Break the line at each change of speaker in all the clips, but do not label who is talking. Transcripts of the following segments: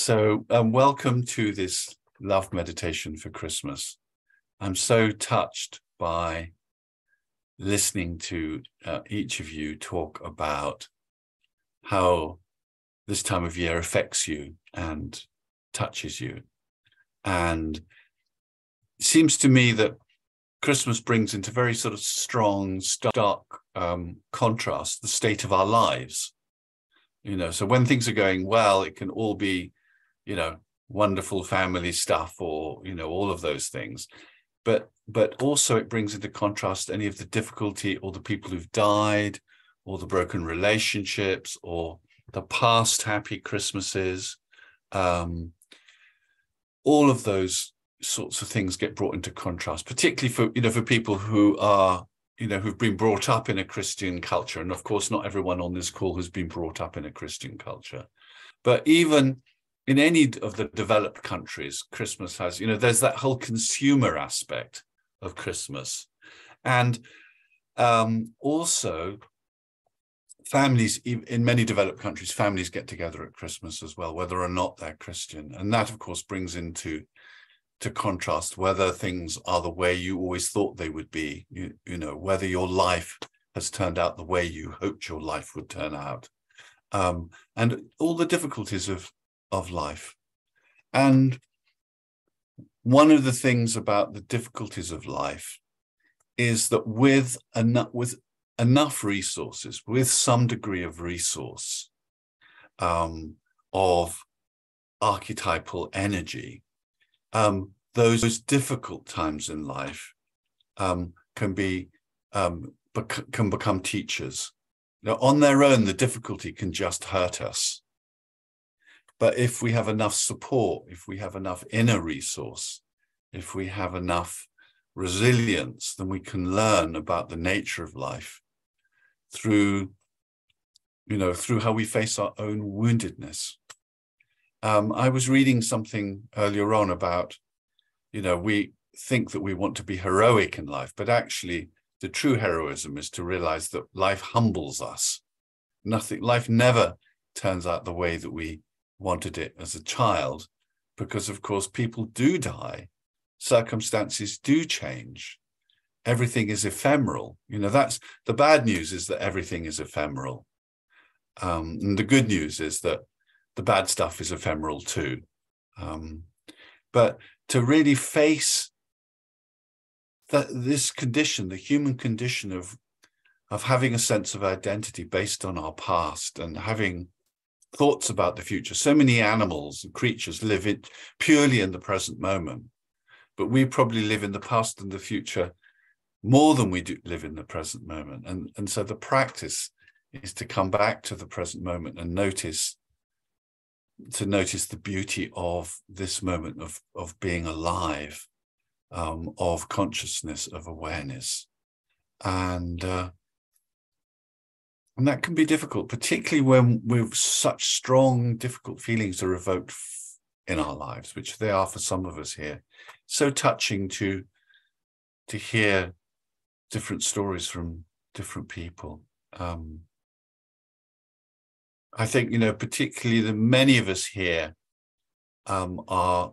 So, um, welcome to this love meditation for Christmas. I'm so touched by listening to uh, each of you talk about how this time of year affects you and touches you. And it seems to me that Christmas brings into very sort of strong, stark um, contrast the state of our lives. You know, so when things are going well, it can all be you know wonderful family stuff or you know all of those things. But but also it brings into contrast any of the difficulty or the people who've died or the broken relationships or the past happy christmases. Um, all of those sorts of things get brought into contrast particularly for you know for people who are you know who've been brought up in a christian culture. And of course not everyone on this call has been brought up in a christian culture. But even in any of the developed countries, Christmas has, you know, there's that whole consumer aspect of Christmas. And um, also, families in many developed countries, families get together at Christmas as well, whether or not they're Christian. And that, of course, brings into to contrast whether things are the way you always thought they would be, you, you know, whether your life has turned out the way you hoped your life would turn out. Um, and all the difficulties of of life. And one of the things about the difficulties of life is that with enough, with enough resources, with some degree of resource, um, of archetypal energy, um, those, those, difficult times in life um, can be um, bec- can become teachers. Now, on their own, the difficulty can just hurt us. But if we have enough support, if we have enough inner resource, if we have enough resilience, then we can learn about the nature of life through, you know, through how we face our own woundedness. Um, I was reading something earlier on about, you know, we think that we want to be heroic in life, but actually the true heroism is to realize that life humbles us. Nothing, life never turns out the way that we wanted it as a child, because of course people do die, circumstances do change, everything is ephemeral. You know, that's the bad news is that everything is ephemeral. Um, and the good news is that the bad stuff is ephemeral too. Um, but to really face that this condition, the human condition of of having a sense of identity based on our past and having thoughts about the future. So many animals and creatures live it purely in the present moment, but we probably live in the past and the future more than we do live in the present moment. And, and so the practice is to come back to the present moment and notice to notice the beauty of this moment of of being alive, um, of consciousness, of awareness, and uh, and that can be difficult, particularly when we've such strong, difficult feelings are evoked in our lives, which they are for some of us here. So touching to to hear different stories from different people. Um, I think you know, particularly the many of us here um, are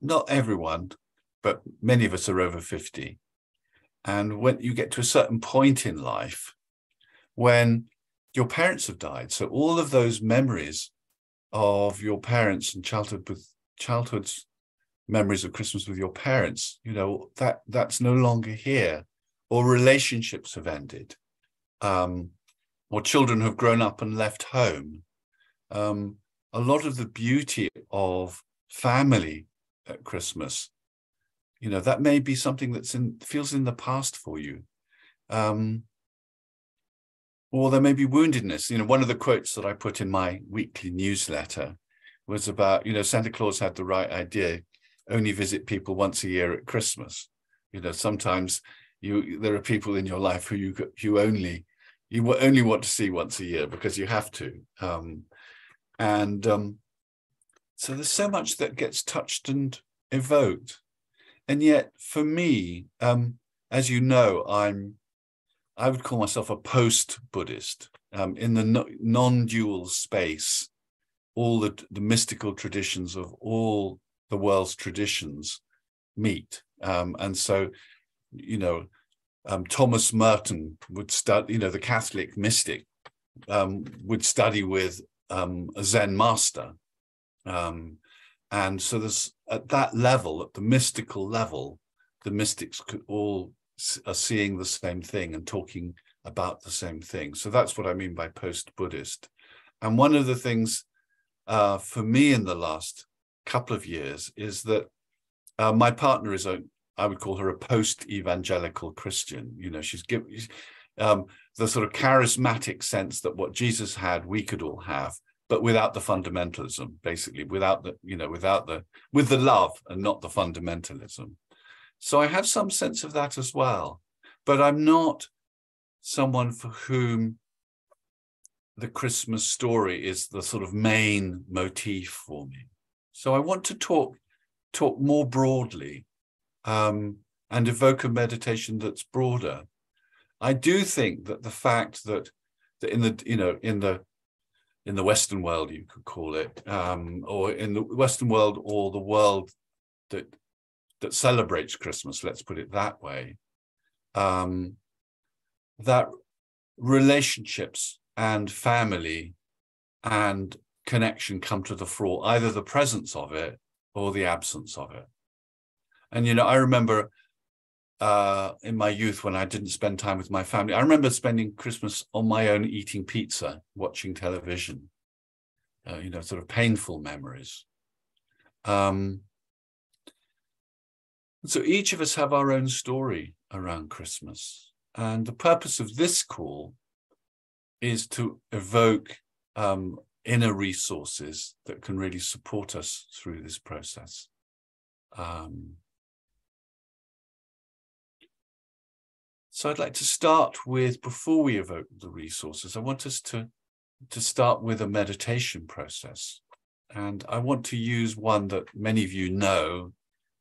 not everyone, but many of us are over fifty, and when you get to a certain point in life when your parents have died. So all of those memories of your parents and childhood with childhood's memories of Christmas with your parents, you know, that that's no longer here, or relationships have ended, um, or children have grown up and left home. Um, a lot of the beauty of family at Christmas, you know, that may be something that's in feels in the past for you. Um, or there may be woundedness. You know, one of the quotes that I put in my weekly newsletter was about, you know, Santa Claus had the right idea, only visit people once a year at Christmas. You know, sometimes you there are people in your life who you you only you only want to see once a year because you have to. Um, and um, so there's so much that gets touched and evoked. And yet, for me, um, as you know, I'm I would call myself a post Buddhist um, in the no, non dual space all the, the mystical traditions of all the world's traditions meet. Um, and so, you know, um, Thomas Merton would study, you know, the Catholic mystic um, would study with um, a Zen master. Um, and so there's at that level, at the mystical level, the mystics could all are seeing the same thing and talking about the same thing. So that's what I mean by post-Buddhist. And one of the things uh, for me in the last couple of years is that uh, my partner is a, I would call her a post-evangelical Christian. You know, she's given um, the sort of charismatic sense that what Jesus had, we could all have, but without the fundamentalism, basically, without the, you know, without the, with the love and not the fundamentalism. So I have some sense of that as well, but I'm not someone for whom the Christmas story is the sort of main motif for me. So I want to talk talk more broadly um, and evoke a meditation that's broader. I do think that the fact that, that in the you know in the in the Western world you could call it, um, or in the Western world or the world that that celebrates Christmas, let's put it that way, um, that relationships and family and connection come to the fore, either the presence of it or the absence of it. And, you know, I remember uh, in my youth when I didn't spend time with my family, I remember spending Christmas on my own eating pizza, watching television, uh, you know, sort of painful memories. Um, so each of us have our own story around Christmas. And the purpose of this call is to evoke um, inner resources that can really support us through this process. Um, so I'd like to start with, before we evoke the resources, I want us to, to start with a meditation process. And I want to use one that many of you know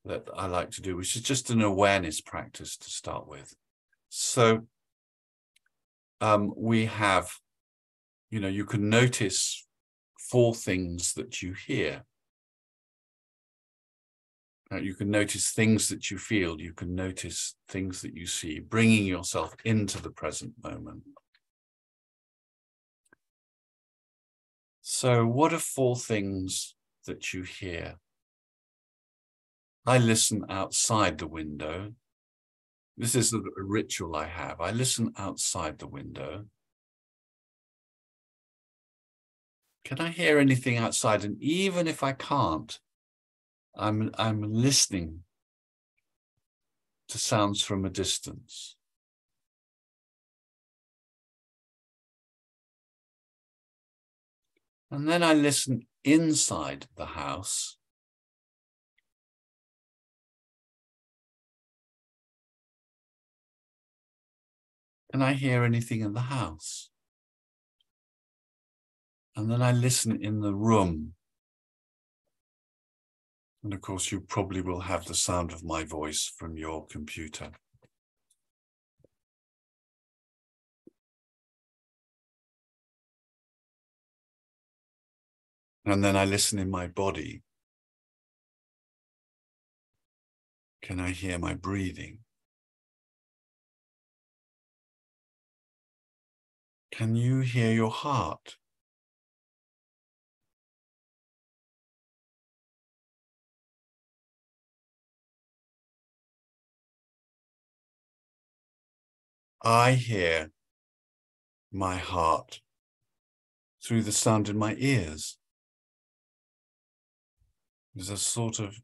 that I like to do, which is just an awareness practice to start with. So um, we have, you know, you can notice four things that you hear. You can notice things that you feel. You can notice things that you see, bringing yourself into the present moment. So, what are four things that you hear? I listen outside the window. This is a ritual I have. I listen outside the window. Can I hear anything outside? And even if I can't, I'm, I'm listening to sounds from a distance. And then I listen inside the house Can I hear anything in the house? And then I listen in the room. And of course, you probably will have the sound of my voice from your computer. And then I listen in my body. Can I hear my breathing? Can you hear your heart? I hear my heart through the sound in my ears. There's a sort of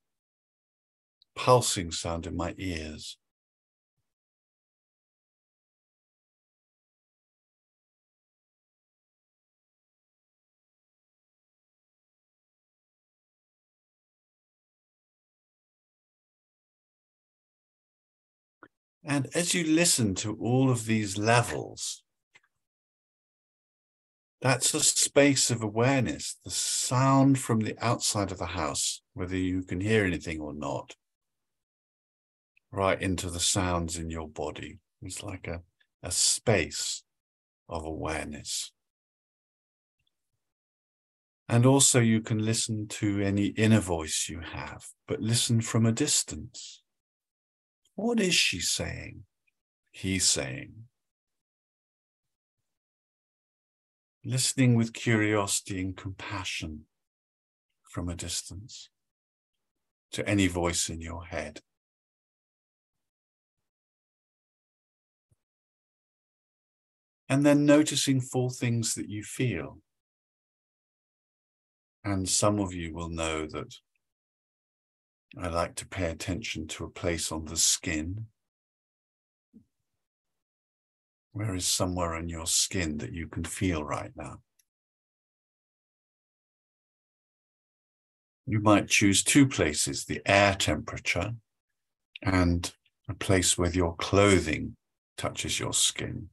pulsing sound in my ears. And as you listen to all of these levels, that's a space of awareness, the sound from the outside of the house, whether you can hear anything or not, right into the sounds in your body. It's like a, a space of awareness. And also, you can listen to any inner voice you have, but listen from a distance. What is she saying? He's saying. Listening with curiosity and compassion from a distance to any voice in your head. And then noticing four things that you feel. And some of you will know that I like to pay attention to a place on the skin. Where is somewhere on your skin that you can feel right now? You might choose two places the air temperature and a place where your clothing touches your skin.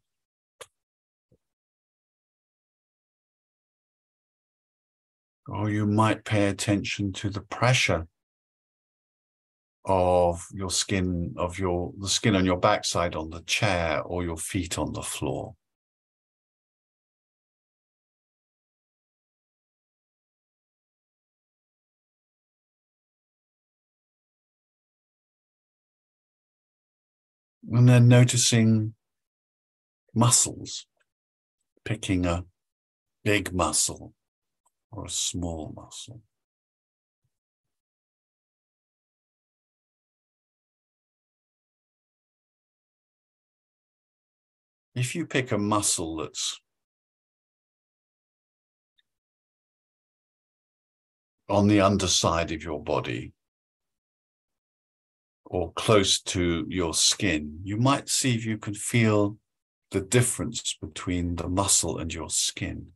Or you might pay attention to the pressure of your skin, of your the skin on your backside on the chair or your feet on the floor. And then noticing muscles, picking a big muscle or a small muscle. If you pick a muscle that's on the underside of your body or close to your skin, you might see if you can feel the difference between the muscle and your skin.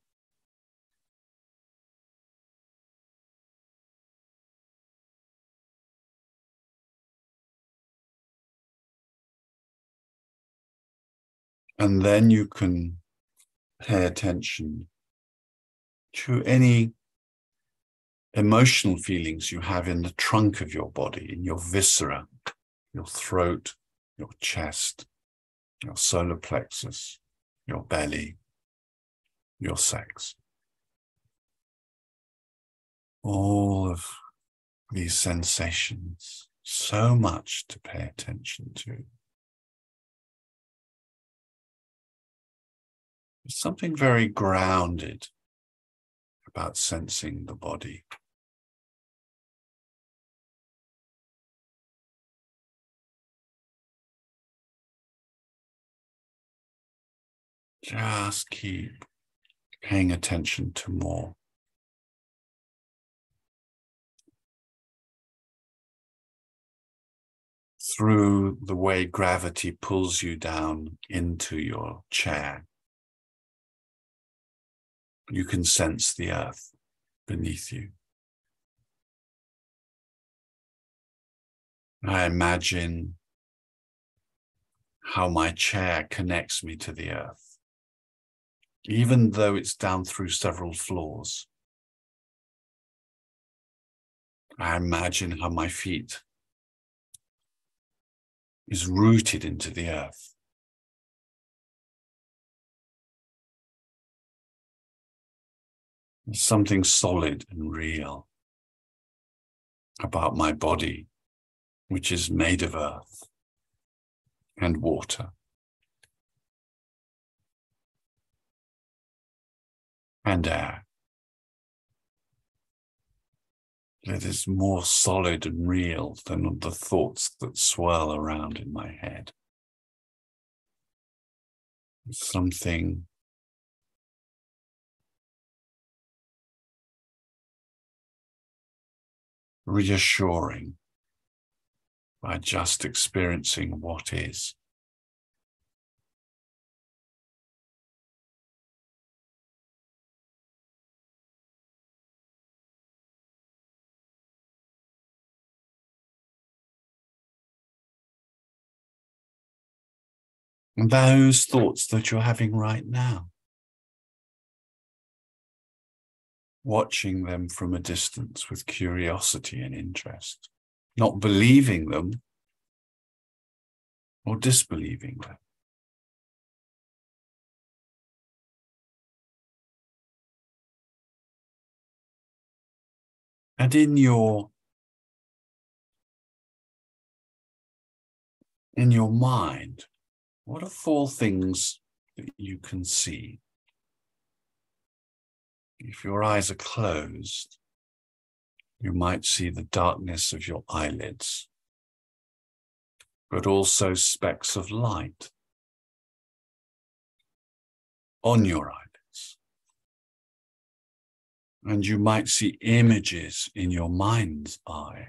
And then you can pay attention to any emotional feelings you have in the trunk of your body, in your viscera, your throat, your chest, your solar plexus, your belly, your sex. All of these sensations, so much to pay attention to. There's something very grounded about sensing the body. Just keep paying attention to more. Through the way gravity pulls you down into your chair you can sense the earth beneath you. I imagine how my chair connects me to the earth, even though it's down through several floors. I imagine how my feet is rooted into the earth. Something solid and real about my body, which is made of earth and water. And air. That is more solid and real than the thoughts that swirl around in my head. Something reassuring by just experiencing what is. Those thoughts that you're having right now. Watching them from a distance with curiosity and interest, not believing them or disbelieving them. And in your in your mind, what are four things that you can see? If your eyes are closed, you might see the darkness of your eyelids, but also specks of light on your eyelids. And you might see images in your mind's eye.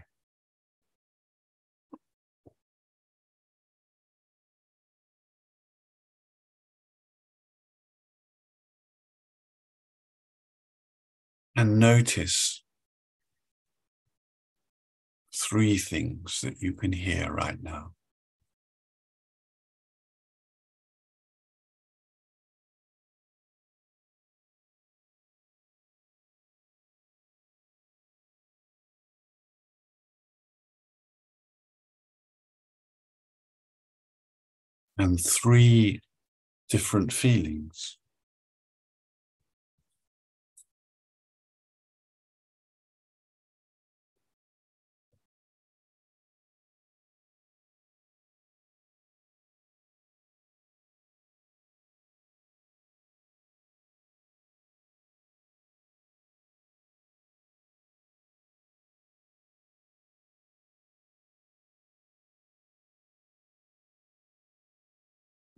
And notice three things that you can hear right now. and three different feelings.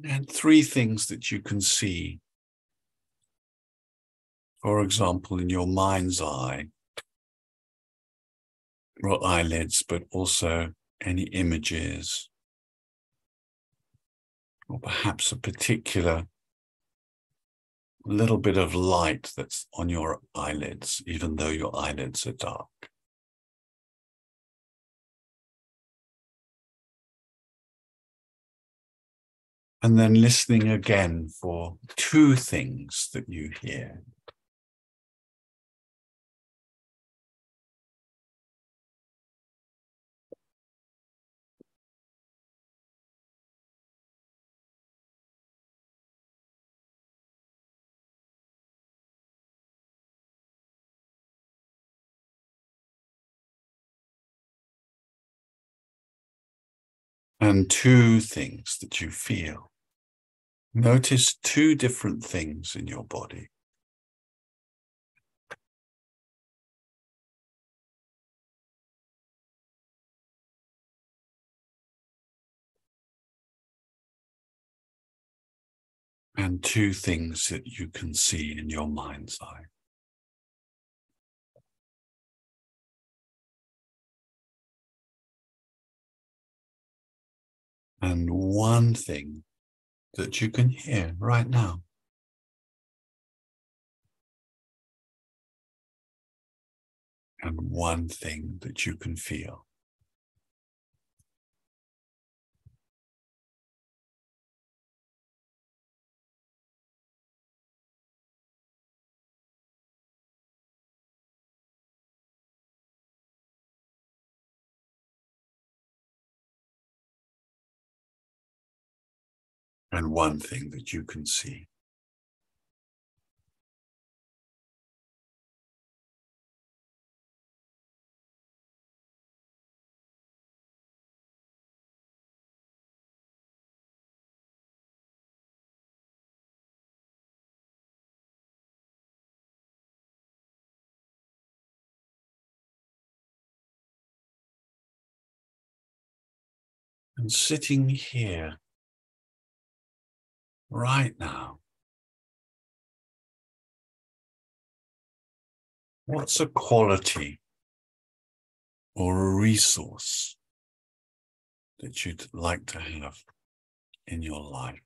And three things that you can see. For example, in your mind's eye, or eyelids, but also any images, or perhaps a particular little bit of light that's on your eyelids, even though your eyelids are dark. And then listening again for two things that you hear. and two things that you feel. Notice two different things in your body. And two things that you can see in your mind's eye. And one thing that you can hear right now. And one thing that you can feel. And one thing that you can see. And sitting here right now. What's a quality or a resource that you'd like to have in your life?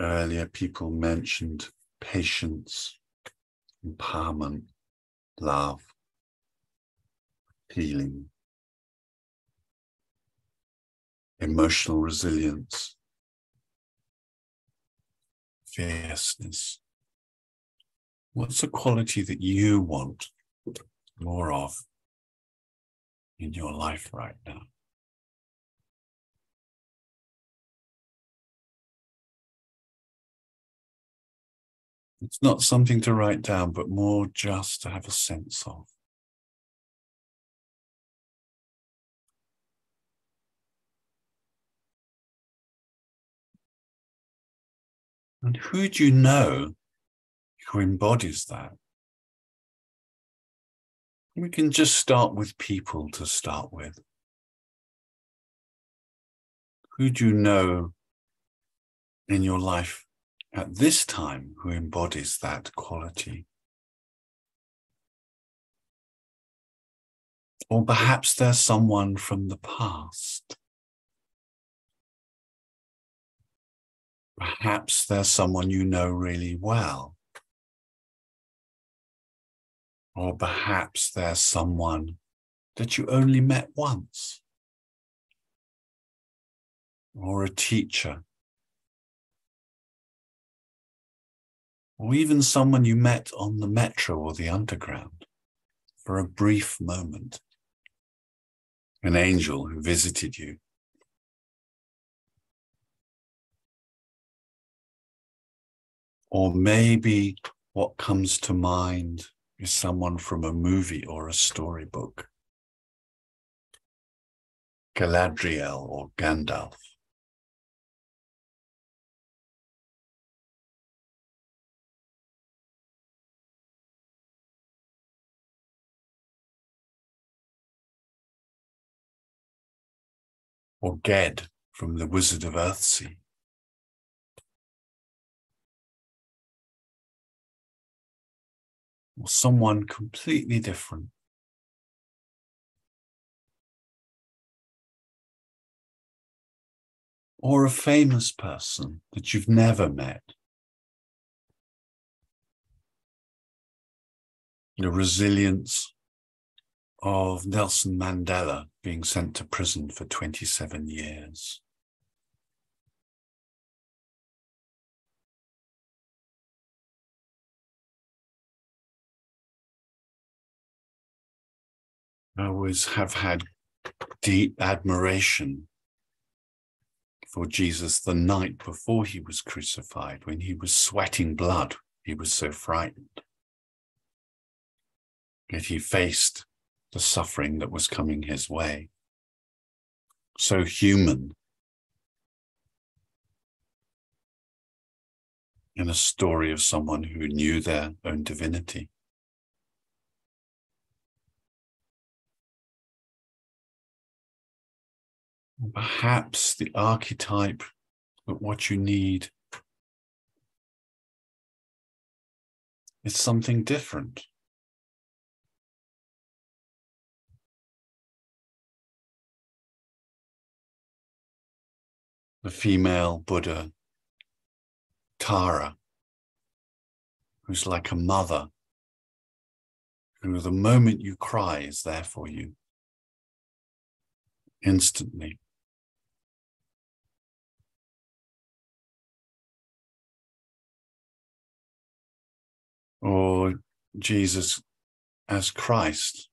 Earlier, people mentioned patience, empowerment, love, healing emotional resilience, fierceness. What's a quality that you want more of in your life right now? It's not something to write down, but more just to have a sense of. And who do you know who embodies that? We can just start with people to start with. Who do you know in your life at this time who embodies that quality? Or perhaps there's someone from the past. Perhaps there's someone you know really well. Or perhaps there's someone that you only met once. Or a teacher. Or even someone you met on the metro or the underground for a brief moment. An angel who visited you. Or maybe what comes to mind is someone from a movie or a storybook. Galadriel or Gandalf. Or Ged from The Wizard of Earthsea. Or someone completely different. Or a famous person that you've never met. The resilience of Nelson Mandela being sent to prison for 27 years. I always have had deep admiration for Jesus the night before he was crucified, when he was sweating blood. He was so frightened. Yet he faced the suffering that was coming his way. So human. In a story of someone who knew their own divinity. Perhaps the archetype of what you need is something different. The female Buddha, Tara, who's like a mother, who the moment you cry is there for you instantly. Or Jesus as Christ.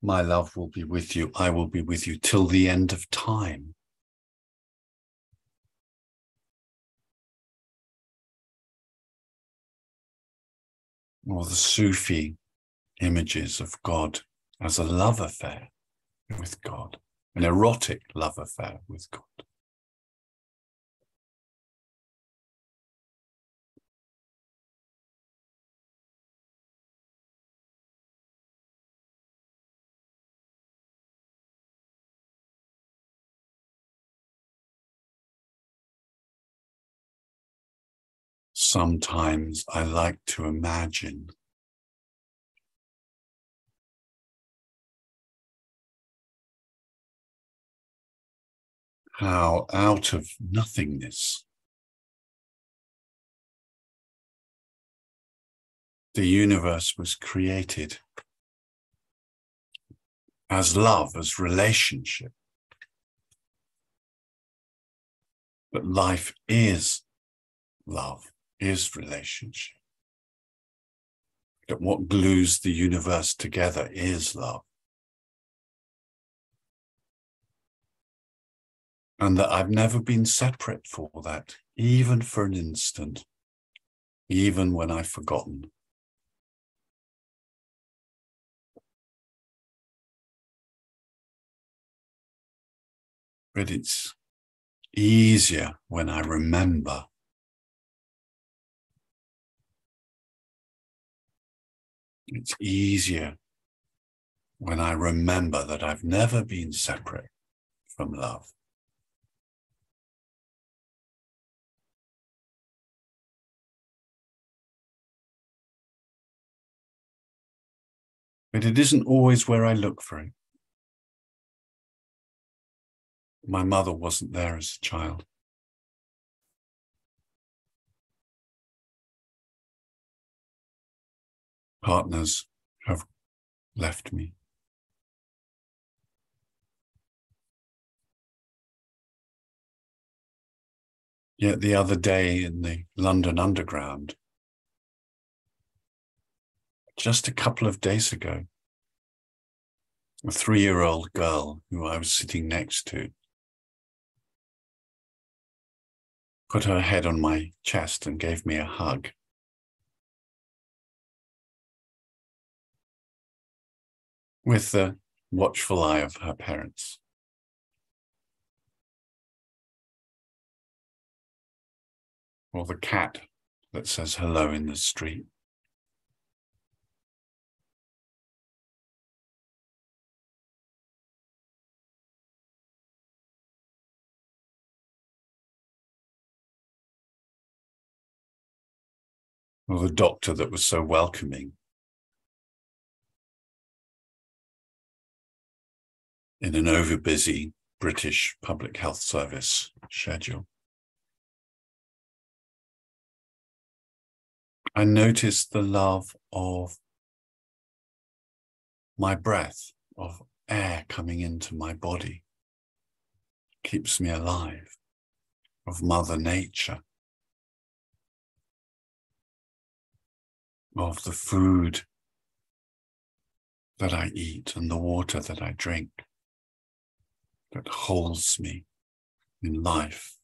My love will be with you. I will be with you till the end of time. Or the Sufi images of God as a love affair with God, an erotic love affair with God. Sometimes I like to imagine how out of nothingness the universe was created as love, as relationship. But life is love is relationship. That what glues the universe together is love. And that I've never been separate for that, even for an instant, even when I've forgotten. But it's easier when I remember. It's easier when I remember that I've never been separate from love. But it isn't always where I look for it. My mother wasn't there as a child. Partners have left me. Yet the other day in the London Underground, just a couple of days ago, a three year old girl who I was sitting next to put her head on my chest and gave me a hug. With the watchful eye of her parents. Or the cat that says hello in the street. or the doctor that was so welcoming. In an overbusy British public health service schedule. I noticed the love of my breath, of air coming into my body, keeps me alive, of Mother Nature. of the food that I eat and the water that I drink that holds me in life.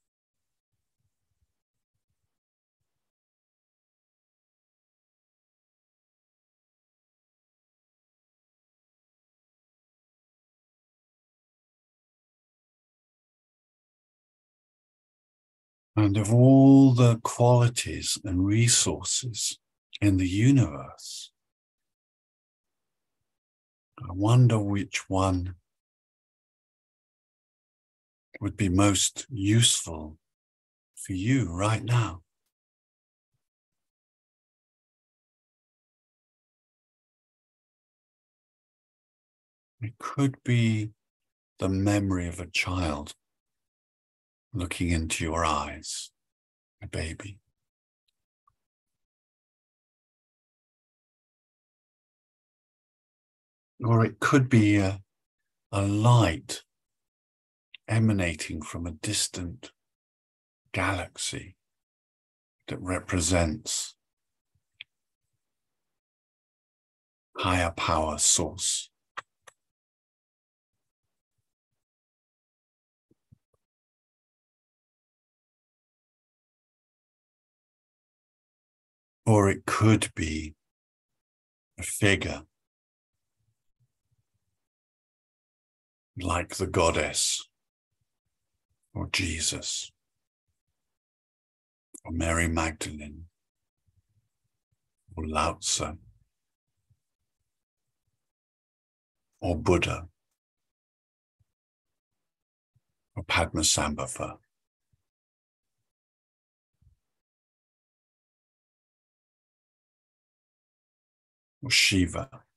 And of all the qualities and resources in the universe. I wonder which one would be most useful for you right now. It could be the memory of a child looking into your eyes, a baby. or it could be a, a light emanating from a distant galaxy that represents higher power source. Or it could be a figure like the goddess or Jesus or Mary Magdalene or Lao Tzu or Buddha or Padmasambhava. Or Shiva.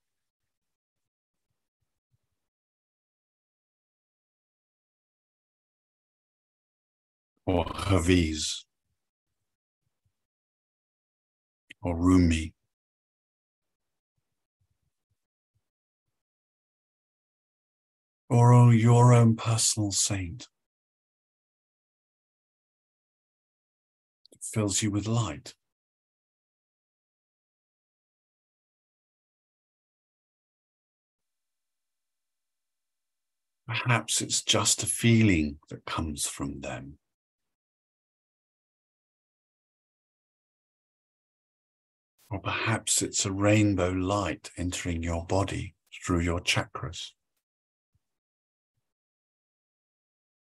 Or Hafiz or Rumi. Or oh, your own personal saint fills you with light. Perhaps it's just a feeling that comes from them. Or perhaps it's a rainbow light entering your body through your chakras.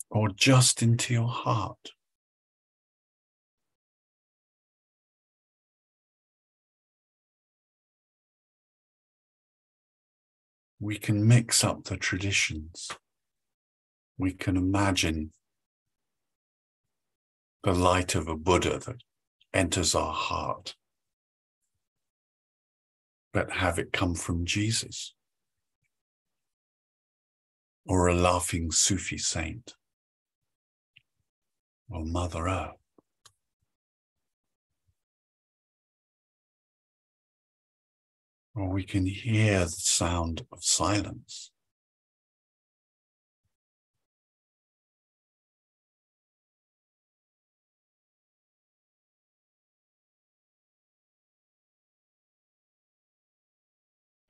Or just into your heart. We can mix up the traditions. We can imagine the light of a Buddha that enters our heart but have it come from Jesus or a laughing Sufi saint or Mother Earth. Or we can hear the sound of silence.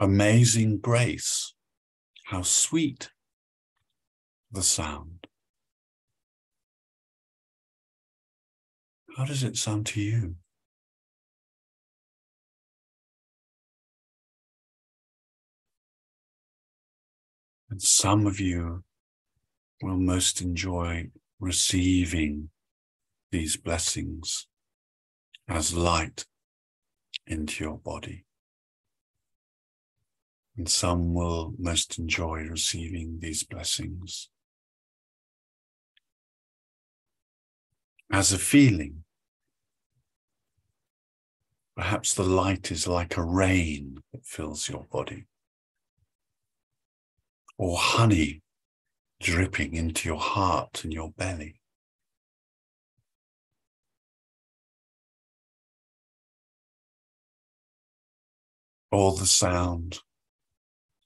Amazing grace. How sweet the sound. How does it sound to you? And some of you will most enjoy receiving these blessings as light into your body. And some will most enjoy receiving these blessings as a feeling. Perhaps the light is like a rain that fills your body, or honey dripping into your heart and your belly. Or the sound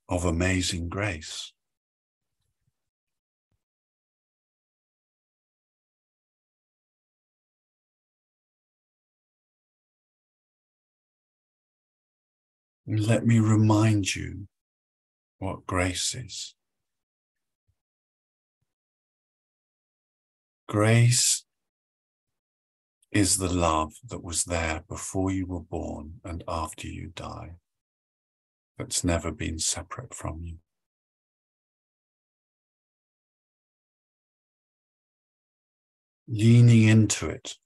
of amazing grace. Let me remind you what grace is. Grace is the love that was there before you were born and after you die that's never been separate from you. Leaning into it,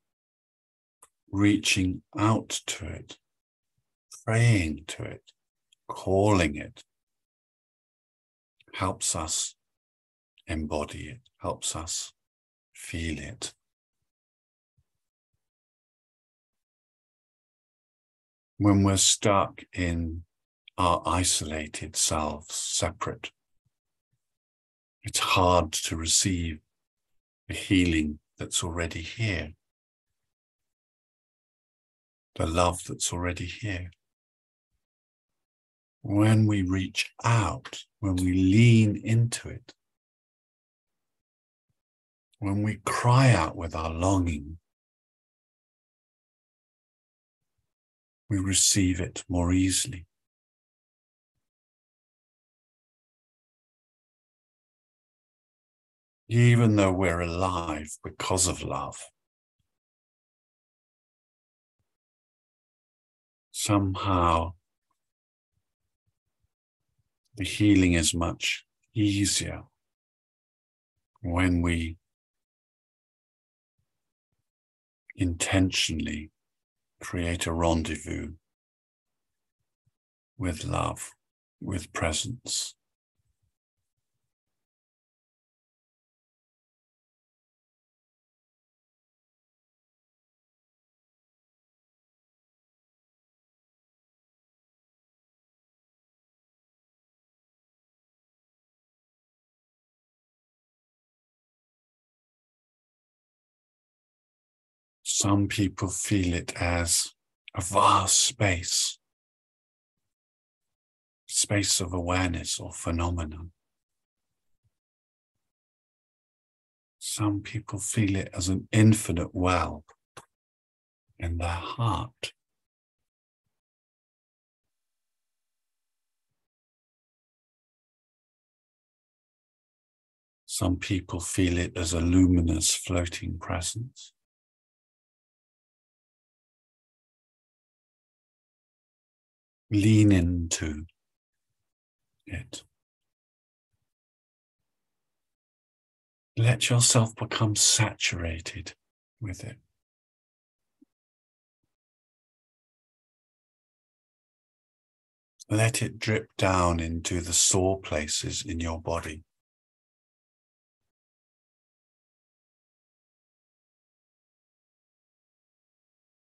reaching out to it, praying to it, calling it, helps us embody it, helps us feel it. When we're stuck in our isolated selves, separate. It's hard to receive the healing that's already here, the love that's already here. When we reach out, when we lean into it, when we cry out with our longing, we receive it more easily. Even though we're alive because of love. Somehow, the healing is much easier when we intentionally create a rendezvous with love, with presence. Some people feel it as a vast space, space of awareness or phenomenon. Some people feel it as an infinite well in their heart. Some people feel it as a luminous floating presence. Lean into it. Let yourself become saturated with it. Let it drip down into the sore places in your body.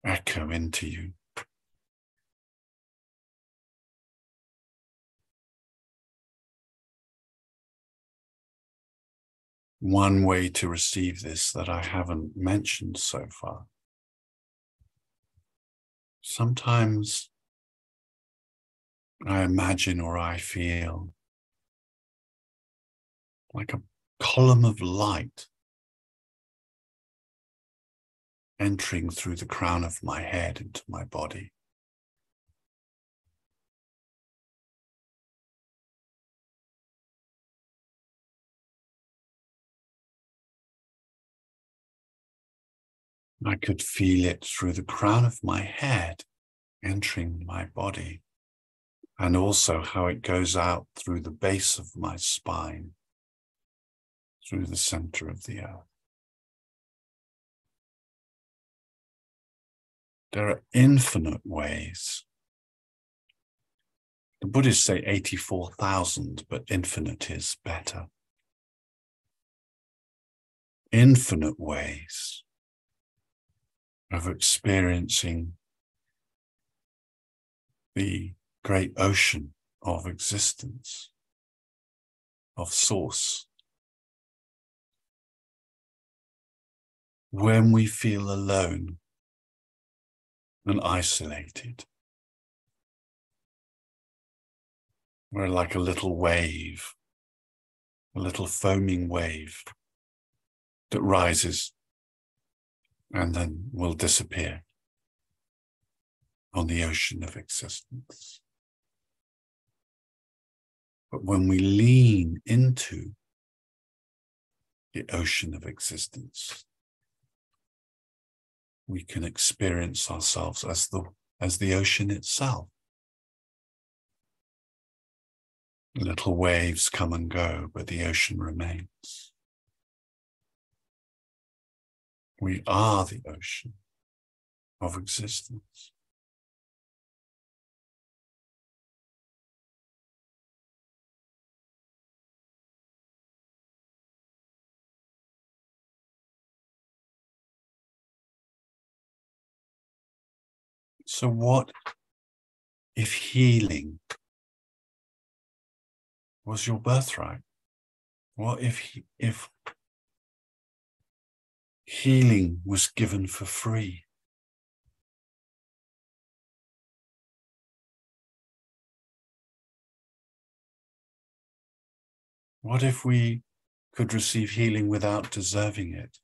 Echo into you. One way to receive this that I haven't mentioned so far. Sometimes I imagine or I feel like a column of light entering through the crown of my head into my body. I could feel it through the crown of my head entering my body and also how it goes out through the base of my spine, through the center of the earth. There are infinite ways. The Buddhists say 84,000, but infinite is better. Infinite ways of experiencing the great ocean of existence, of source. When we feel alone and isolated, we're like a little wave, a little foaming wave that rises and then will disappear on the ocean of existence. But when we lean into the ocean of existence, we can experience ourselves as the, as the ocean itself. Little waves come and go, but the ocean remains. We are the ocean of existence. So, what if healing was your birthright? What if, if healing was given for free? What if we could receive healing without deserving it,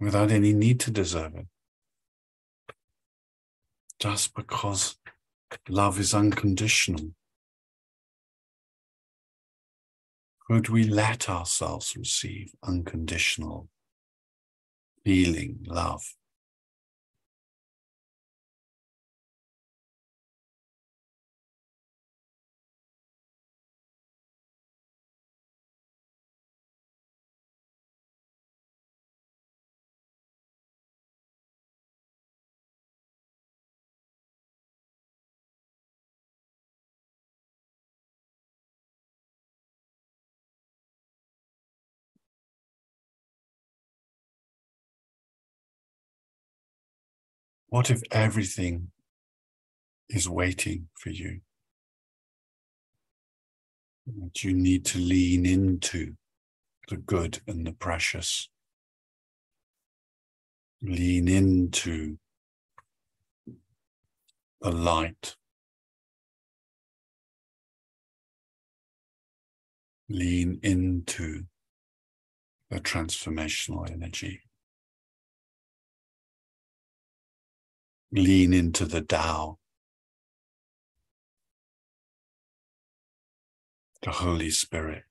without any need to deserve it? just because love is unconditional? Could we let ourselves receive unconditional healing love? What if everything is waiting for you? That you need to lean into the good and the precious. Lean into the light. Lean into the transformational energy. lean into the Tao, the Holy Spirit.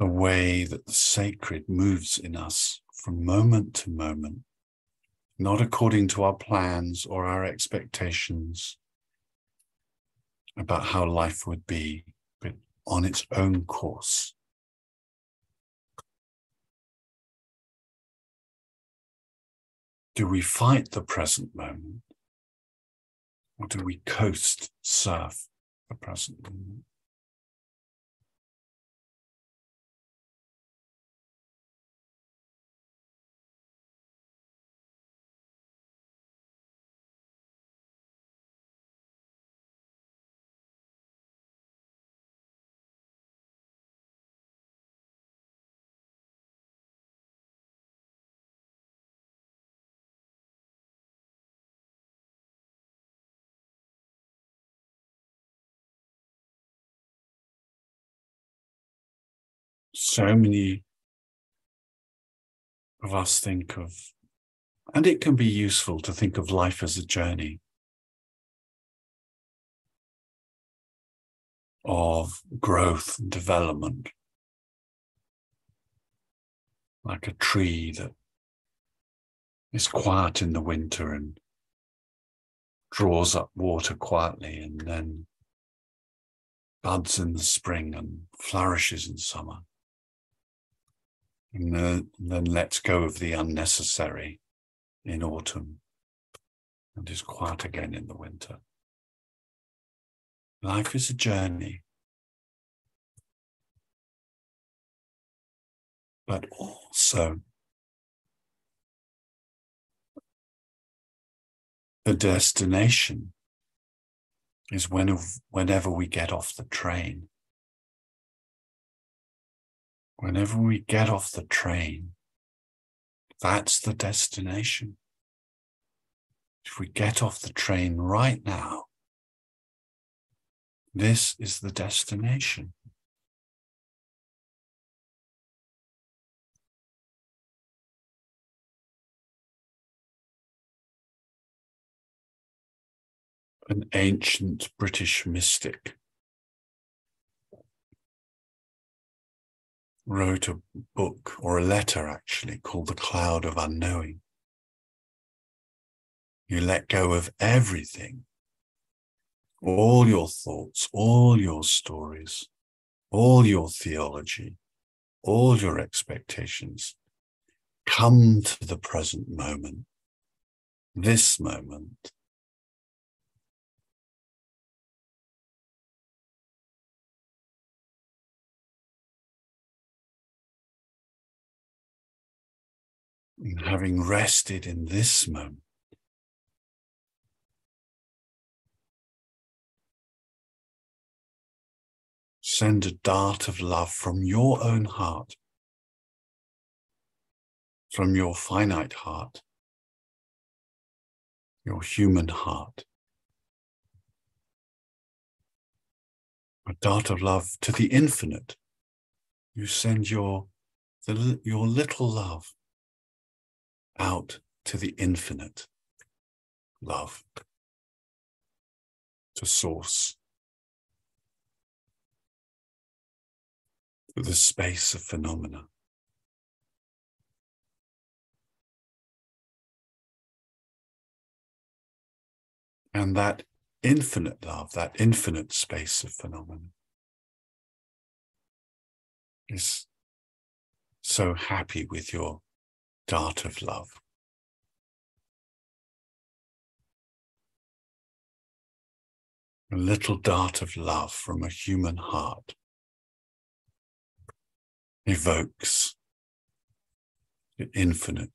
The way that the sacred moves in us from moment to moment, not according to our plans or our expectations about how life would be on its own course. Do we fight the present moment? Or do we coast surf the present moment? So many of us think of, and it can be useful to think of life as a journey of growth and development, like a tree that is quiet in the winter and draws up water quietly and then buds in the spring and flourishes in summer and then, lets go of the unnecessary in autumn. And is quiet again in the winter. Life is a journey, but also the destination is when, whenever we get off the train whenever we get off the train, that's the destination. If we get off the train right now, this is the destination. An ancient British mystic wrote a book or a letter actually called The Cloud of Unknowing. You let go of everything, all your thoughts, all your stories, all your theology, all your expectations. Come to the present moment, this moment, And having rested in this moment, send a dart of love from your own heart, from your finite heart, your human heart. A dart of love to the infinite. You send your, the, your little love out to the infinite love, to source, to the space of phenomena. And that infinite love, that infinite space of phenomena is so happy with your dart of love. A little dart of love from a human heart evokes the infinite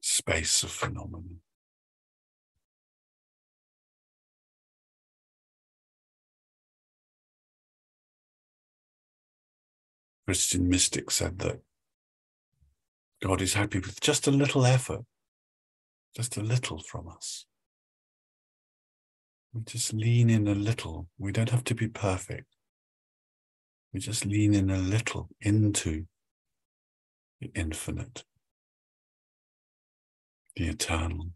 space of phenomenon. Christian mystic said that God is happy with just a little effort, just a little from us. We just lean in a little. We don't have to be perfect. We just lean in a little into the infinite, the eternal.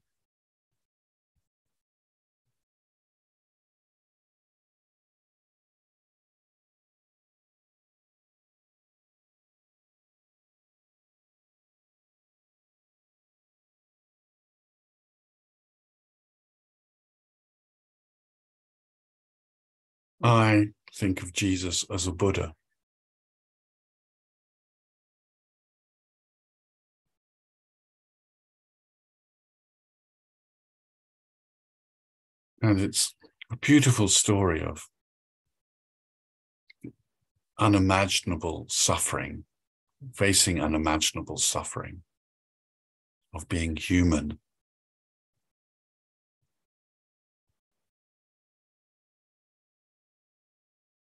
I think of Jesus as a Buddha. And it's a beautiful story of unimaginable suffering, facing unimaginable suffering, of being human.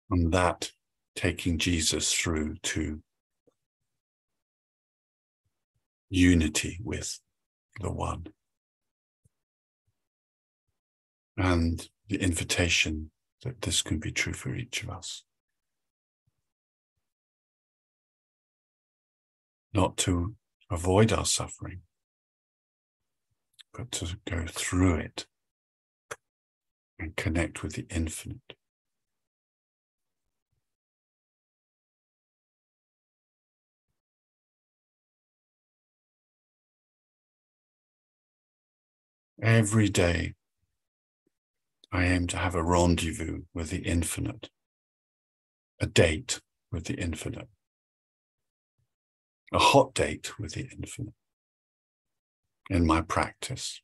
And that taking Jesus through to unity with the One. And the invitation that this can be true for each of us. Not to avoid our suffering, but to go through it and connect with the infinite. Every day, I aim to have a rendezvous with the infinite, a date with the infinite, a hot date with the infinite in my practice.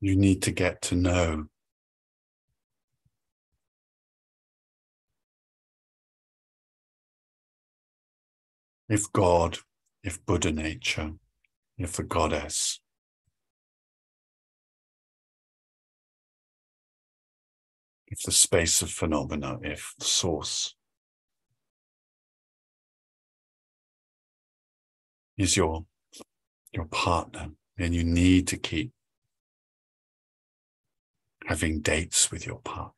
You need to get to know if God, if Buddha nature, if the goddess, if the space of phenomena, if the source is your your partner, then you need to keep having dates with your partner.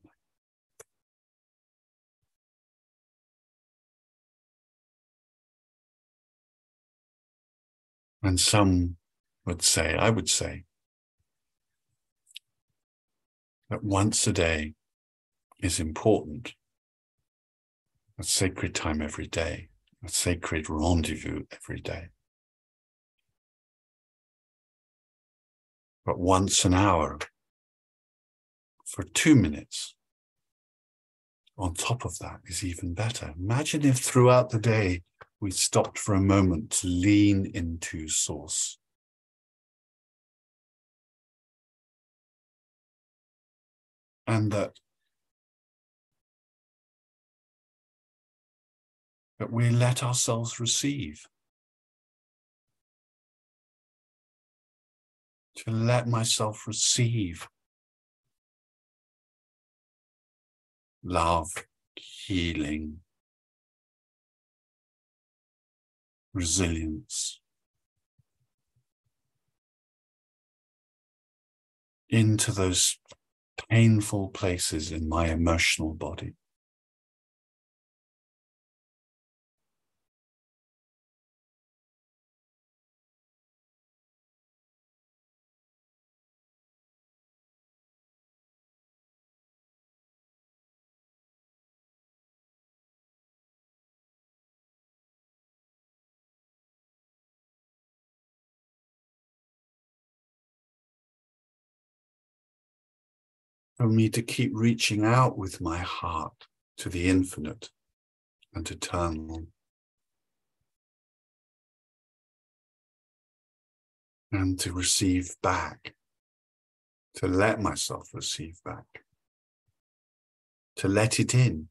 And some would say, I would say, that once a day is important. A sacred time every day, a sacred rendezvous every day. But once an hour for two minutes on top of that is even better. Imagine if throughout the day we stopped for a moment to lean into source. And that that we let ourselves receive. To let myself receive love, healing, resilience. Into those painful places in my emotional body. For me to keep reaching out with my heart to the infinite and eternal. And to receive back, to let myself receive back, to let it in.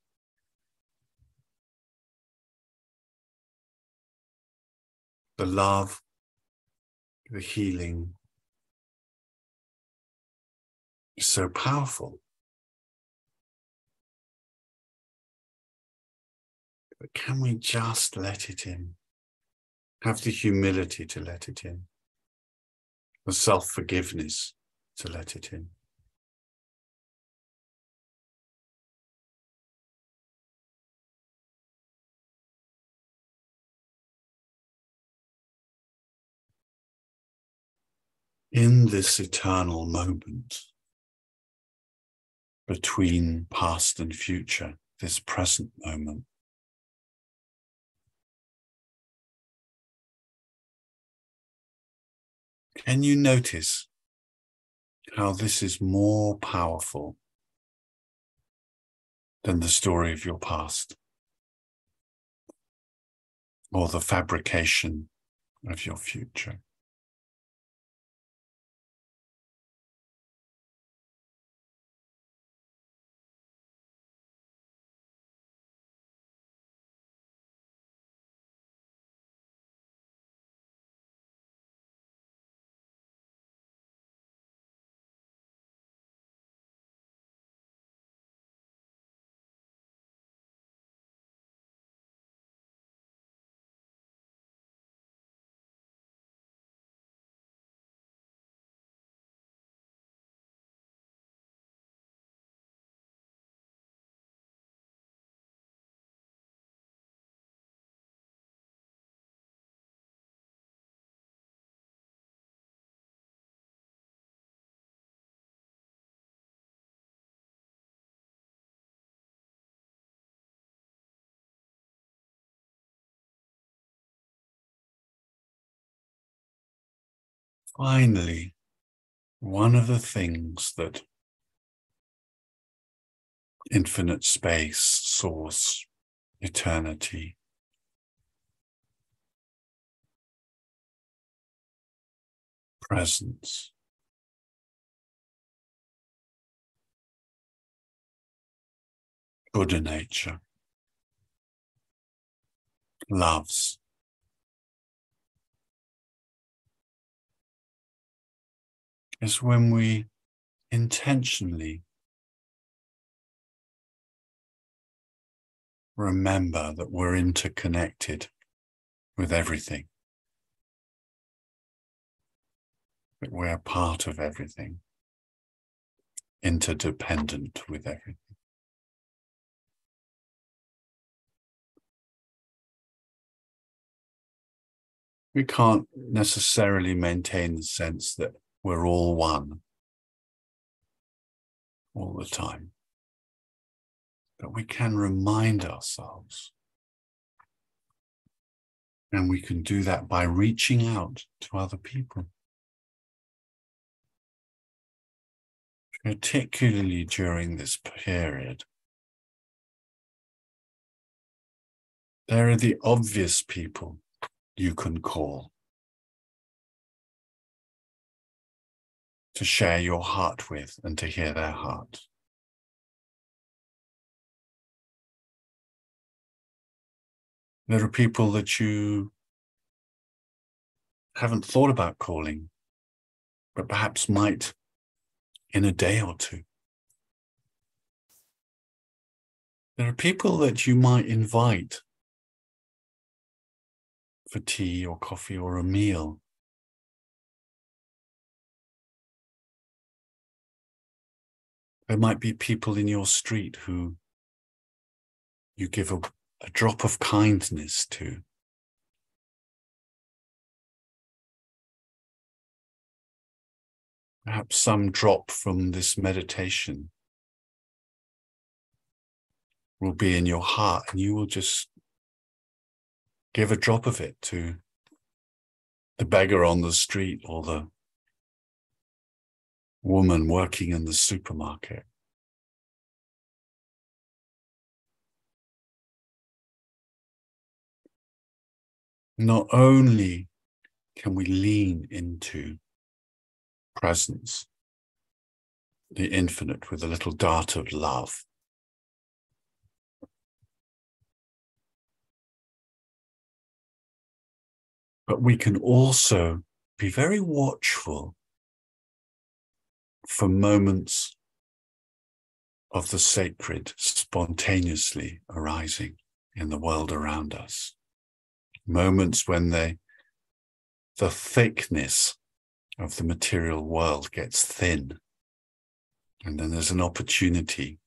The love, the healing, is so powerful. But can we just let it in? Have the humility to let it in, the self forgiveness to let it in. In this eternal moment, between past and future, this present moment. Can you notice how this is more powerful than the story of your past or the fabrication of your future? Finally, one of the things that infinite space, source, eternity, presence, Buddha nature, loves is when we intentionally remember that we're interconnected with everything, that we're part of everything, interdependent with everything. We can't necessarily maintain the sense that we're all one all the time. But we can remind ourselves. And we can do that by reaching out to other people. Particularly during this period. There are the obvious people you can call. To share your heart with and to hear their heart. There are people that you haven't thought about calling, but perhaps might in a day or two. There are people that you might invite for tea or coffee or a meal There might be people in your street who you give a, a drop of kindness to. Perhaps some drop from this meditation will be in your heart, and you will just give a drop of it to the beggar on the street or the woman working in the supermarket. Not only can we lean into presence, the infinite with a little dart of love. But we can also be very watchful for moments of the sacred spontaneously arising in the world around us. Moments when they, the thickness of the material world gets thin. And then there's an opportunity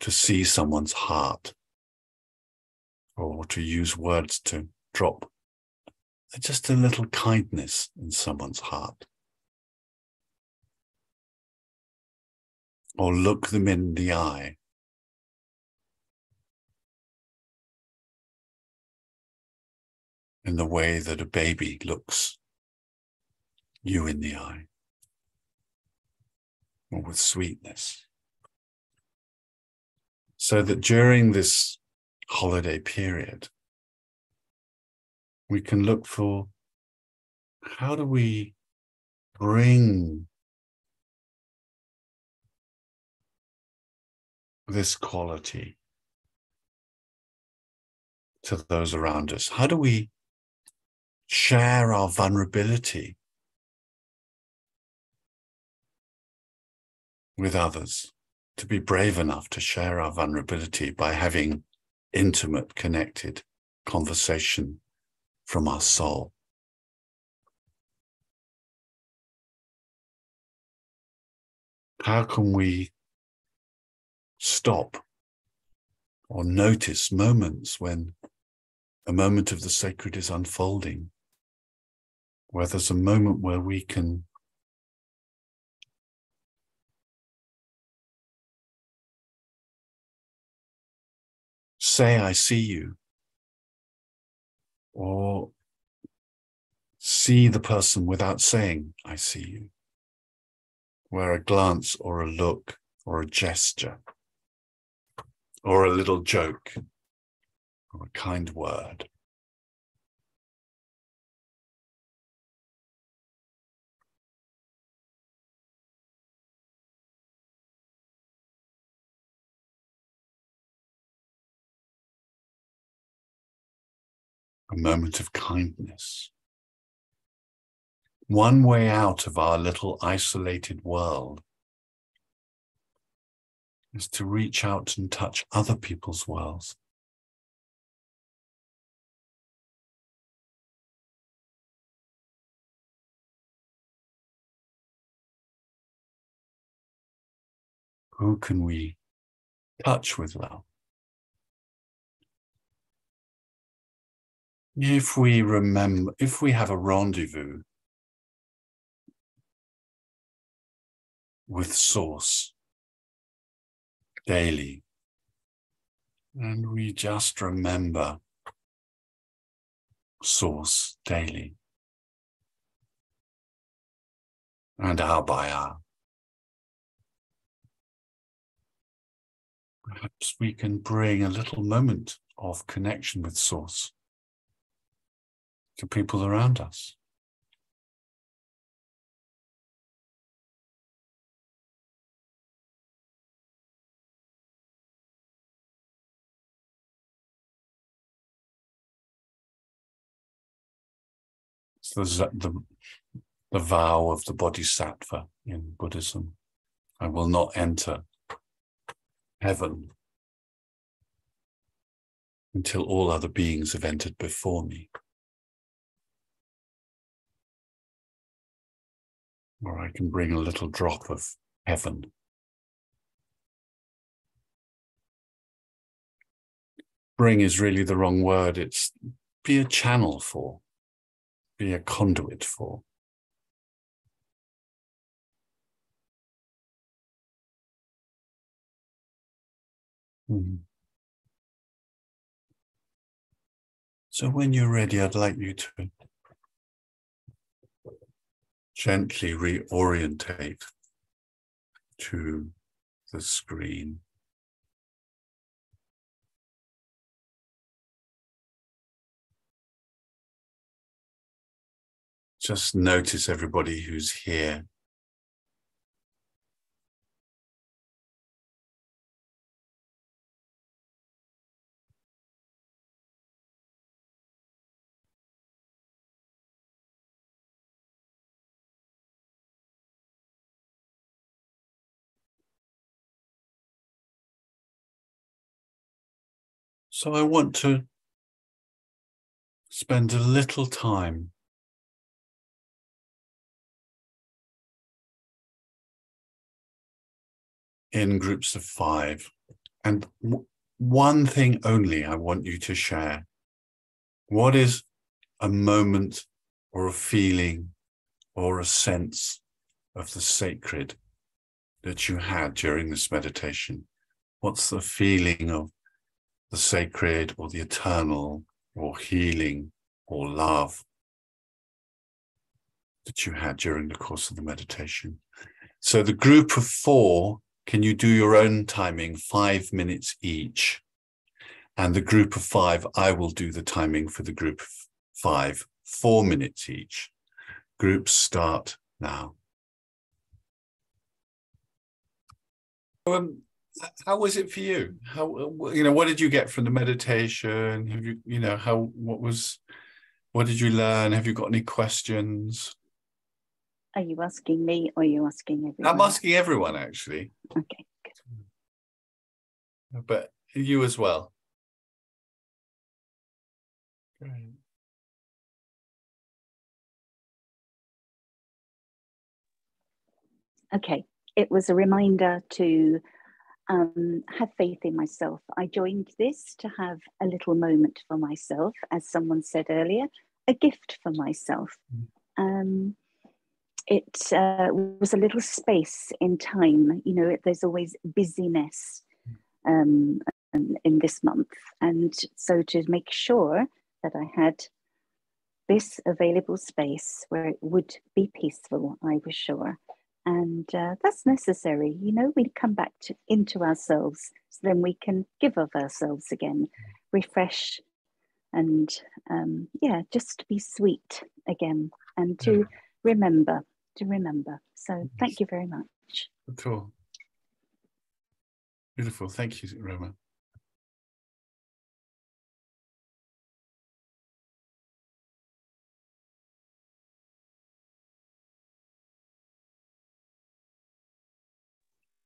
to see someone's heart or to use words to drop just a little kindness in someone's heart. Or look them in the eye. In the way that a baby looks you in the eye or with sweetness. So that during this holiday period, we can look for how do we bring this quality to those around us? How do we share our vulnerability with others? To be brave enough to share our vulnerability by having intimate, connected conversation from our soul. How can we stop or notice moments when a moment of the sacred is unfolding, where there's a moment where we can say, I see you, or see the person without saying, I see you, where a glance or a look or a gesture or a little joke or a kind word. A moment of kindness. One way out of our little isolated world is to reach out and touch other people's worlds. Who can we touch with love? If we remember, if we have a rendezvous with Source, daily. And we just remember Source daily. And hour by hour. Perhaps we can bring a little moment of connection with Source to people around us. The, the, the vow of the bodhisattva in Buddhism. I will not enter heaven until all other beings have entered before me. Or I can bring a little drop of heaven. Bring is really the wrong word. It's be a channel for be a conduit for. Mm. So when you're ready, I'd like you to gently reorientate to the screen. Just notice everybody who's here. So I want to spend a little time in groups of five. And w- one thing only I want you to share. What is a moment or a feeling or a sense of the sacred that you had during this meditation? What's the feeling of the sacred or the eternal or healing or love? that you had during the course of the meditation. So the group of four, can you do your own timing, five minutes each? And the group of five, I will do the timing for the group of five, four minutes each. Groups start now. Um, how was it for you? How you know what did you get from the meditation? Have you you know how what was what did you learn? Have you got any questions?
Are you asking me or are you asking everyone?
I'm asking everyone actually.
Okay.
Good. But you as well. Great.
Okay. It was a reminder to um, have faith in myself. I joined this to have a little moment for myself, as someone said earlier, a gift for myself. Mm. Um, it uh, was a little space in time. You know, there's always busyness um, in this month. And so to make sure that I had this available space where it would be peaceful, I was sure and uh, that's necessary you know we come back to, into ourselves so then we can give of ourselves again refresh and um, yeah just be sweet again and to yeah. remember to remember. So thank you very much.
Cool beautiful. Thank you roma.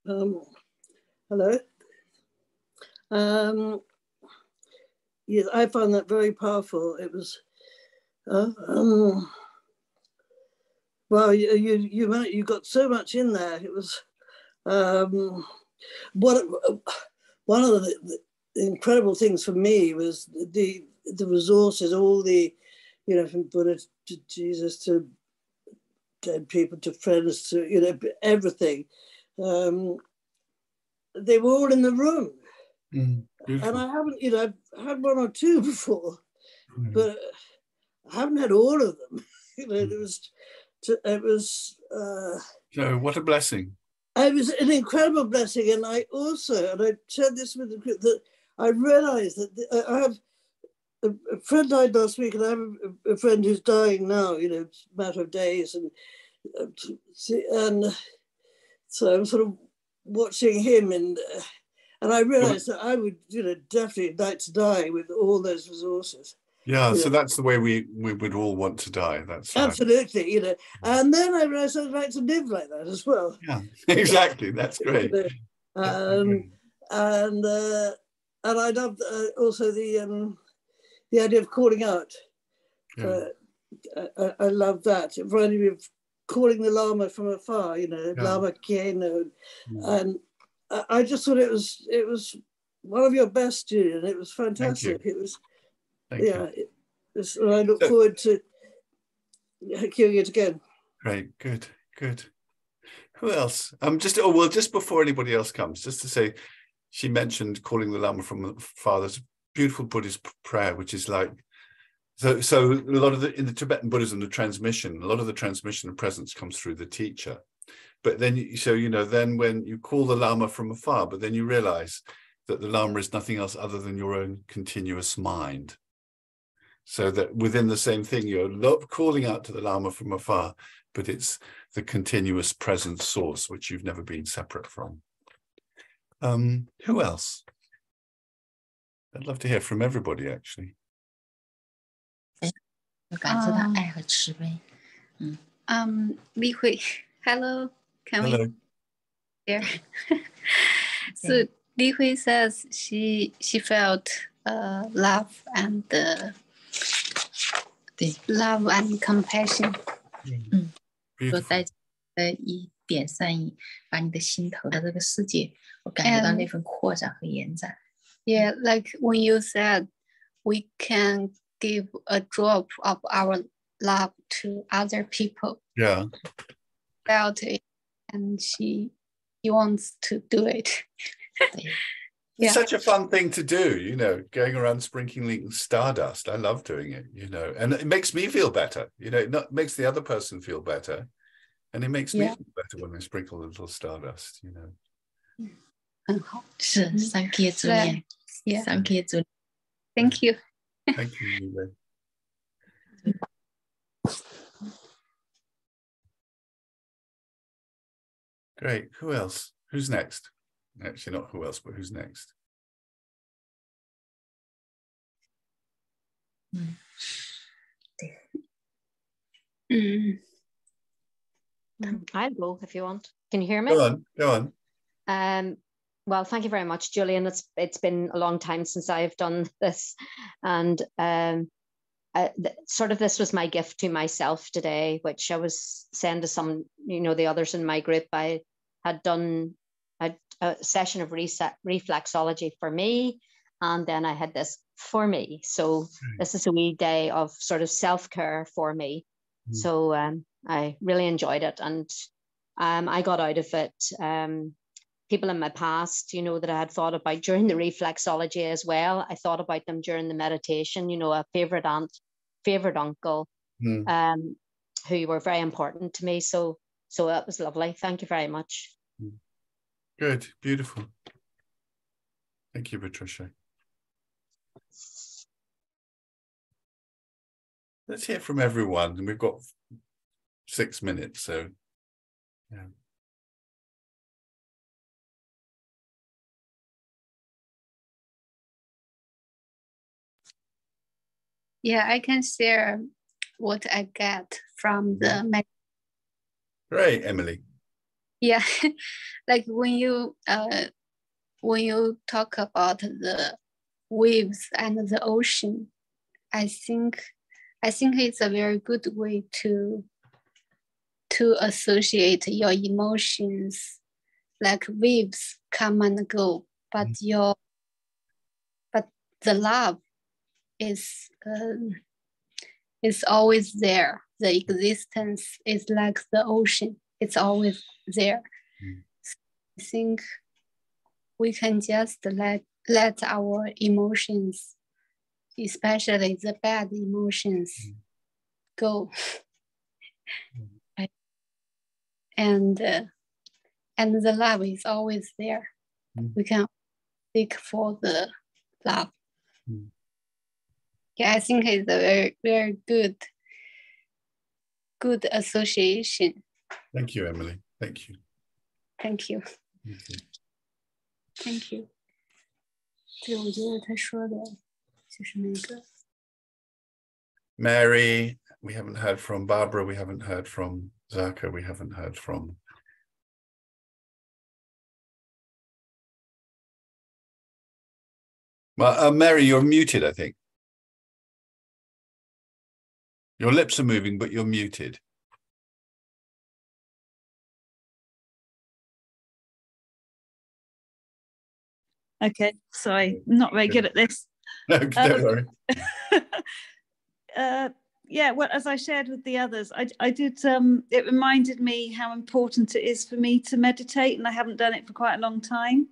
Um, hello. Um, yes, I found that very powerful. It was, uh, um, well, you, you you you got so much in there. It was um, what one of the, the incredible things for me was the the resources, all the you know from Buddha to Jesus to dead people to friends to you know everything um, they were all in the room. Mm, and I haven't, you know, I've had one or two before, mm. but I haven't had all of them. you know, mm. it was, it was. Uh,
what a blessing!
It was an incredible blessing, and I also, and I shared this with the group that I realised that I have a, friend died last week, and I have a, a, friend who's dying now. You know, matter of days, and uh, and so I'm sort of watching him, and uh, and I realised that I would, you know, definitely like to die with all those resources.
Yeah, so know. that's the way we we would all want to die. That's
absolutely, right. you know. And then I realised I'd like to live like that as well.
Yeah, exactly. That's great.
um, and uh, and I loved uh, also the um, the idea of calling out. Yeah. Uh, I, I love that. It reminded me of calling the Lama from afar, you know, yeah. Lama Khyenno. Mm. And I just thought it was it was one of your best, Julian. It was fantastic. It was, Thank yeah. It was, I look so, forward to hearing it again.
Great, good, good. Who else? Um, just oh well, just before anybody else comes, just to say, she mentioned calling the Lama from. There's a beautiful Buddhist prayer, which is like so, so a lot of the in the Tibetan Buddhism, the transmission, a lot of the transmission and presence comes through the teacher. But then, so you know, then when you call the Lama from afar, but then you realize that the Lama is nothing else other than your own continuous mind. So that within the same thing, you're calling out to the Lama from afar, but it's the continuous present source, which you've never been separate from. Um, who else? I'd love to hear from everybody, actually.
Um, um,
Li Hui, hello, can hello. we? Here. so. Li Hui says she she felt uh, love and uh,
对
love and compassion。
嗯，说带着一点善意，把你的心投到这个世界，我感觉到那份扩展和延展。
Yeah, like when you said we can give a drop of our love to other people.
Yeah.
Felt it, and she he wants to do it.
it's such a fun thing to do, you know, going around sprinkling stardust. I love doing it, you know, and it makes me feel better. You know, it not, makes the other person feel better, and it makes yeah. me feel better when I sprinkle a little stardust. You know.
很好，是上天助念，上天助。
Thank you.
Thank you. Great. Who else? Who's next? Actually, not who else, but who's next?
Mm. I'll go if you want. Can you hear me?
Go on, go on.
Um, well, thank you very much, Julian. It's it's been a long time since I've done this, and um, uh, sort of this was my gift to myself today, which I was saying to some, you know, the others in my group. I had done a, session of reset, reflexology for me, and then I had this for me. So mm. this is a wee day of sort of self care for me. Mm. So um, I really enjoyed it, and um, I got out of it. Um, people in my past, you know, that I had thought about during the reflexology as well. I thought about them during the meditation, you know, a favorite aunt, favorite uncle, mm. um, who were very important to me. So, so that was lovely. Thank you very much.
Good, beautiful. Thank you, Patricia. Let's hear from everyone, and we've got six minutes, so yeah.
Yeah, I can share what I get from the.
Great, Emily.
Yeah, like when you uh, when you talk about the waves and the ocean, I think I think it's a very good way to to associate your emotions like waves come and go, but mm. your but the love is um, is always there. The existence is like the ocean; it's always there. Mm. I think we can just let let our emotions, especially the bad emotions, mm. go. Mm. and uh, and the love is always there. Mm. We can seek for the love. Mm yeah, I think it's a very, very good, good association.
Thank you, Emily. Thank you.
Thank you. Thank you. 对，我觉得他说的就是那个。
Mary, we haven't heard from Barbara. We haven't heard from Zaka. We haven't heard from. Well, uh, Mary, you're muted, I think. Your lips are moving, but you're muted.
Okay, sorry, I'm not very good at this.
No, don't um, worry.
uh, yeah, well, as I shared with the others, I, I did. Um, it reminded me how important it is for me to meditate, and I haven't done it for quite a long time.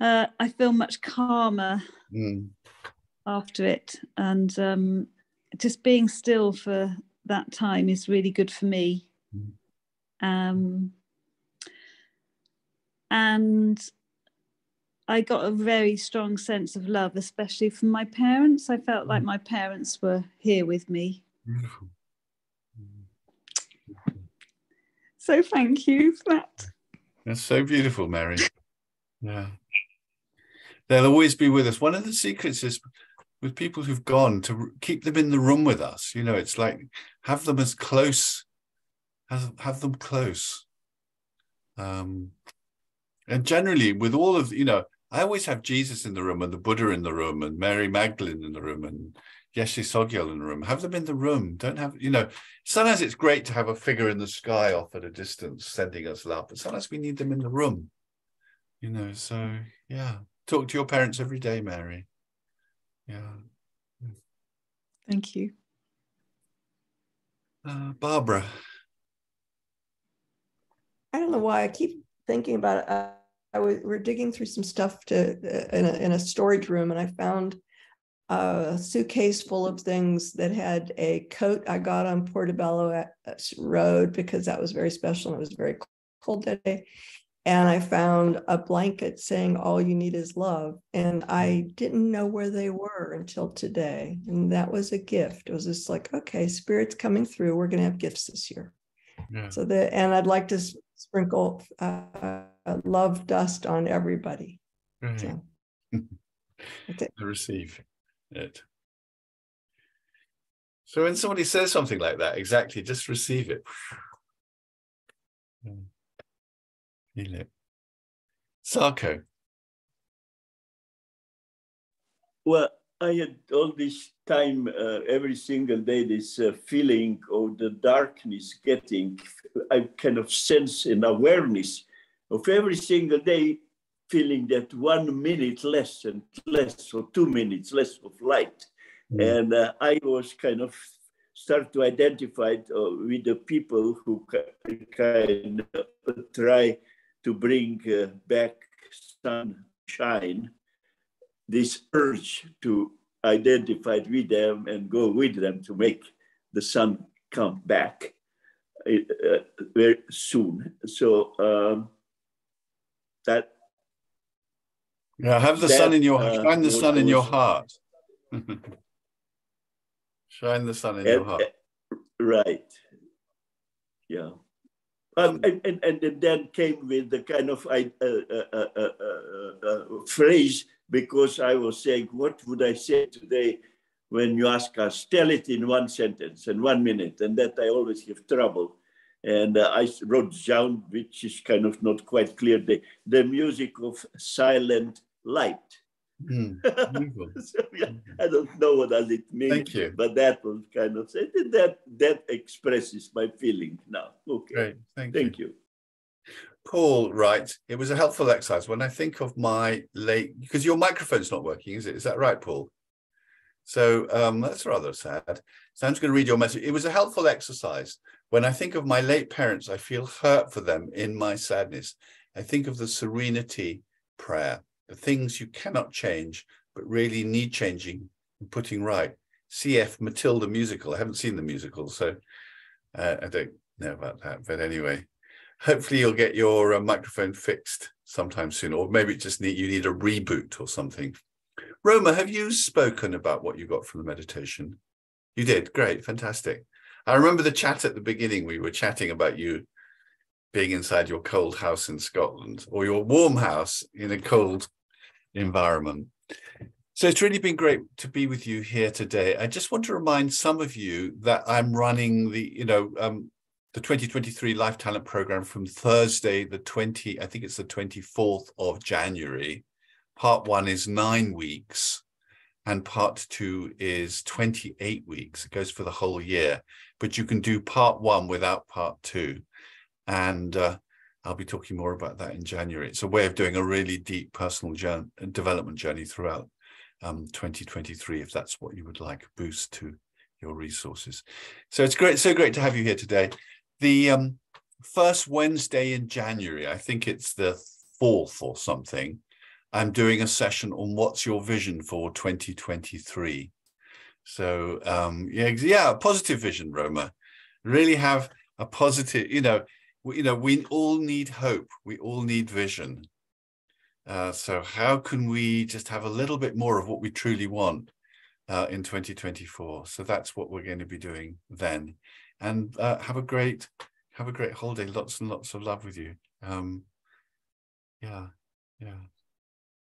Uh, I feel much calmer mm. after it, and um, just being still for that time is really good for me. Mm. Um, and I got a very strong sense of love, especially from my parents. I felt like mm. my parents were here with me. Beautiful. So thank you for that.
That's so beautiful, Mary. Yeah. They'll always be with us. One of the secrets is with people who've gone to keep them in the room with us. You know, it's like have them as close, have, have them close. Um, and generally, with all of you know, I always have Jesus in the room and the Buddha in the room and Mary Magdalene in the room and Geshe Sogyal in the room. Have them in the room. Don't have you know. Sometimes it's great to have a figure in the sky off at a distance sending us love, but sometimes we need them in the room. You know, so yeah. Talk to your parents every day, Mary. Yeah.
Thank you.
Uh, Barbara.
I don't know why I keep thinking about uh, I was we're digging through some stuff to uh, in a, in a storage room, and I found a suitcase full of things that had a coat I got on Portobello Road because that was very special and it was a very cold that day. And I found a blanket saying, All you need is love. And I didn't know where they were until today. And that was a gift. It was just like, okay, spirit's coming through. We're going to have gifts this year. Yeah. So that, and I'd like to sprinkle uh, love dust on everybody. Right. So,
I receive it. So when somebody says something like that, exactly, just receive it. Feel it. Sarko.
Well, I had all this time, uh, every single day, this uh, feeling of the darkness getting, I kind of sense an awareness of every single day feeling that one minute less and less or two minutes less of light. Mm. And uh, I was kind of start to identify uh, with the people who kind of try to bring uh, back sunshine, this urge to identify with them and go with them to make the sun come back uh, very soon. So um, that
yeah, have the that, sun in your uh, shine the sun in your heart. shine the sun in and, your heart.
Right. Yeah. Um, and, and, and then came with the kind of uh uh, uh, uh, uh, phrase because I was saying, what would I say today when you ask us? Tell it in one sentence and one minute, and that I always have trouble. And I wrote down, which is kind of not quite clear, the, the music of silent light. Mm, so, yeah, I don't know what does it mean.
Thank you.
But that was kind of that that expresses my feeling now. Okay.
Great. Thank,
Thank
you.
you.
Paul, right. It was a helpful exercise. When I think of my late, because your microphone's not working, is it? Is that right, Paul? So um, that's rather sad. So I'm just going to read your message. It was a helpful exercise. When I think of my late parents, I feel hurt for them in my sadness. I think of the serenity prayer the things you cannot change, but really need changing and putting right. CF Matilda musical. I haven't seen the musical, so uh, I don't know about that. But anyway, hopefully you'll get your uh, microphone fixed sometime soon, or maybe just need you need a reboot or something. Roma, have you spoken about what you got from the meditation? You did. Great. Fantastic. I remember the chat at the beginning. We were chatting about you being inside your cold house in Scotland or your warm house in a cold environment. So it's really been great to be with you here today. I just want to remind some of you that I'm running the, you know, um, the 2023 Life Talent Program from Thursday, the 20, I think it's the 24th of January. Part one is nine weeks, and part two is 28 weeks. It goes for the whole year, but you can do part one without part two. And uh, I'll be talking more about that in January. It's a way of doing a really deep personal journey, development journey throughout um, 2023, if that's what you would like, boost to your resources. So it's great, so great to have you here today. The um, first Wednesday in January, I think it's the fourth or something, I'm doing a session on what's your vision for 2023. So um, yeah, yeah, positive vision, Roma. Really have a positive, you know, you know, we all need hope. We all need vision. Uh, so how can we just have a little bit more of what we truly want uh, in 2024? So that's what we're going to be doing then. And uh, have a great, have a great holiday. Lots and lots of love with you. Um, yeah, yeah.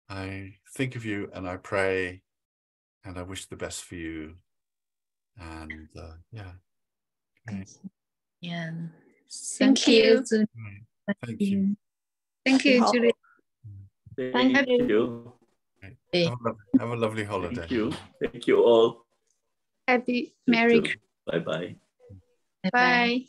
I think of you and I pray and I wish the best for you. And uh, yeah.
Okay. Yeah. Thank, Thank you. you.
Thank you.
Thank you, Julie.
Thank, Thank you.
Have a, have a lovely holiday.
Thank you. Thank you all.
Happy Merry
Bye bye.
Bye. Bye.